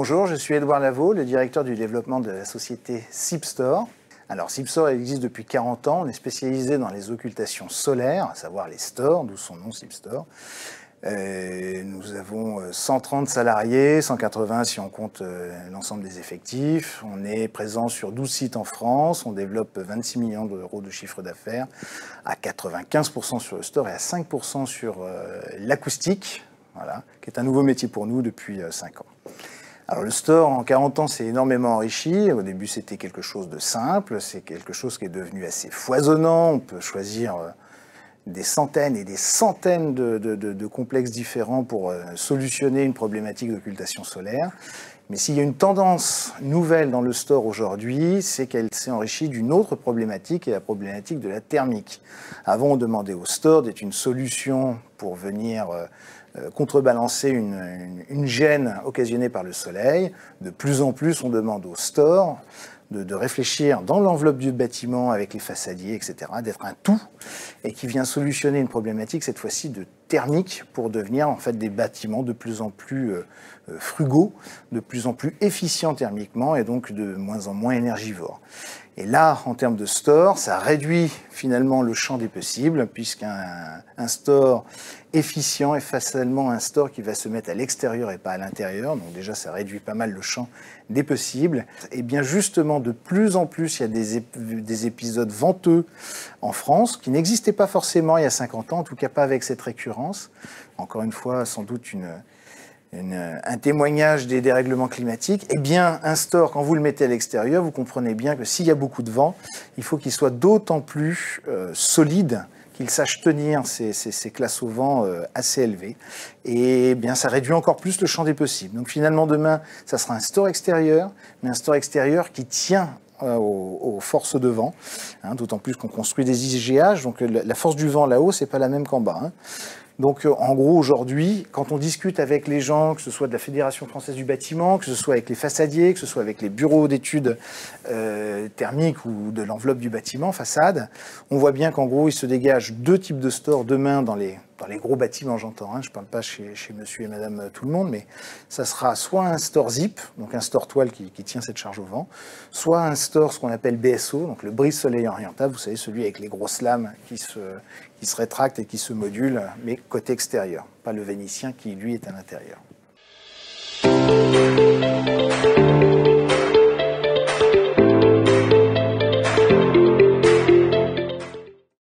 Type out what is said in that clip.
Bonjour, je suis Edouard Lavaux, le directeur du développement de la société SIPSTORE. Alors SIPSTORE existe depuis 40 ans, on est spécialisé dans les occultations solaires, à savoir les stores, d'où son nom SIPSTORE. Euh, nous avons 130 salariés, 180 si on compte euh, l'ensemble des effectifs. On est présent sur 12 sites en France. On développe 26 millions d'euros de chiffre d'affaires, à 95% sur le store et à 5% sur euh, l'acoustique, qui est un nouveau métier pour nous depuis 5 ans. Alors le store en 40 ans s'est énormément enrichi. Au début c'était quelque chose de simple, c'est quelque chose qui est devenu assez foisonnant. On peut choisir euh, des centaines et des centaines de, complexes différents pour euh, solutionner une problématique d'occultation solaire. Mais s'il y a une tendance nouvelle dans le store aujourd'hui, c'est qu'elle s'est enrichie d'une autre problématique, et la problématique de la thermique. Avant, on demandait au store d'être une solution pour venir euh, euh, contrebalancer une, gêne occasionnée par le soleil. De plus en plus, on demande au store de, réfléchir dans l'enveloppe du bâtiment avec les façadiers, etc., d'être un tout, et qui vient solutionner une problématique, cette fois-ci de thermique, pour devenir en fait des bâtiments de plus en plus euh, euh, frugaux, de plus en plus efficients thermiquement, et donc de moins en moins énergivores. Et là, en termes de store, ça réduit finalement le champ des possibles, puisqu'un store efficient est facilement un store qui va se mettre à l'extérieur et pas à l'intérieur. Donc déjà, ça réduit pas mal le champ des possibles. Et bien justement, de plus en plus, il y a des épisodes venteux en France qui n'existaient pas forcément il y a 50 ans, en tout cas pas avec cette récurrence. Encore une fois, sans doute un témoignage des dérèglements climatiques, eh bien, un store, quand vous le mettez à l'extérieur, vous comprenez bien que s'il y a beaucoup de vent, il faut qu'il soit d'autant plus euh, solide qu'il sache tenir ces, classes au vent euh, assez élevées. Et eh bien, ça réduit encore plus le champ des possibles. Donc finalement, demain, ça sera un store extérieur, mais un store extérieur qui tient euh, aux, forces de vent, hein, d'autant plus qu'on construit des IGH, donc la force du vent là-haut, c'est pas la même qu'en bas. Hein. Donc euh, en gros aujourd'hui, quand on discute avec les gens, que ce soit de la Fédération française du bâtiment, que ce soit avec les façadiers, que ce soit avec les bureaux d'études euh, thermiques ou de l'enveloppe du bâtiment, façade, on voit bien qu'en gros il se dégage deux types de stores demain dans les, gros bâtiments j'entends, hein, je ne parle pas chez, monsieur et madame euh, tout le monde, mais ça sera soit un store zip, donc un store toile qui, qui tient cette charge au vent, soit un store ce qu'on appelle BSO, donc le brise soleil orientable, vous savez celui avec les grosses lames qui se, qui se rétractent et qui se modulent, mais côté extérieur, pas le vénitien qui lui est à l'intérieur.